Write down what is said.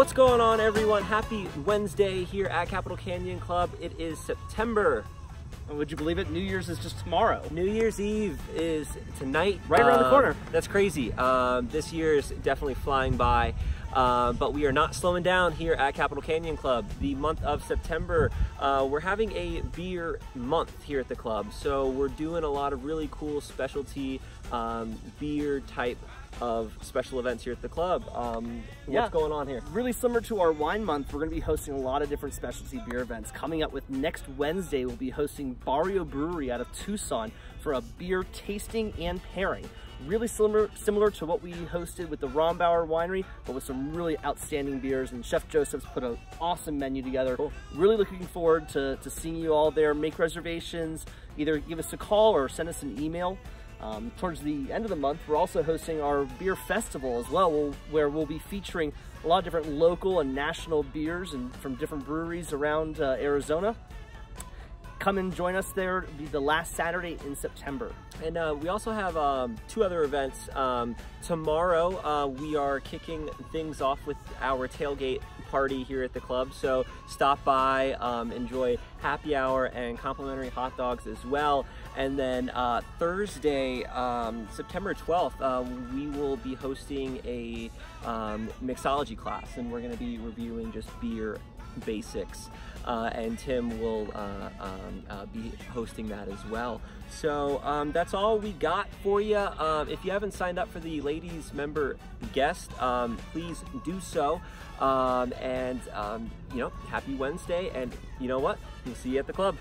What's going on everyone? Happy Wednesday here at Capital Canyon Club. It is September. Would you believe it? New Year's is just tomorrow. New Year's Eve is tonight. Right around the Um, corner. That's crazy. Um, this year is definitely flying by. Um, but we are not slowing down here at Capital Canyon Club. The month of September, uh, we're having a beer month here at the club. So we're doing a lot of really cool specialty um, beer type of special events here at the club. Um, Yeah. What's going on here? Really similar to our wine month, we're going to be hosting a lot of different specialty beer events. Coming up with next Wednesday, we'll be hosting Barrio Brewery out of Tucson for a beer tasting and pairing. Really similar similar to what we hosted with the Rombauer Winery, but with some really outstanding beers. And Chef Joseph's put an awesome menu together. Cool. Really looking forward to, to seeing you all there. Make reservations, either give us a call or send us an email. Um, towards the end of the month, we're also hosting our beer festival as well, where we'll be featuring a lot of different local and national beers and from different breweries around uh, Arizona. Come and join us there. It'll be the last Saturday in September. And uh, we also have um, two other events. Um, tomorrow, uh, we are kicking things off with our tailgate party here at the club. So stop by, um, enjoy happy hour and complimentary hot dogs as well. And then uh, Thursday, um, September 12th, uh, we will be hosting a um, mixology class, and we're going to be reviewing just beer basics. Uh, and Tim will uh, um, uh, be hosting that as well. So um, that's all we got for you. Um, if you haven't signed up for the ladies member guest, um, please do so. Um, and um, you know, happy Wednesday, and you know what? We'll see you at the club.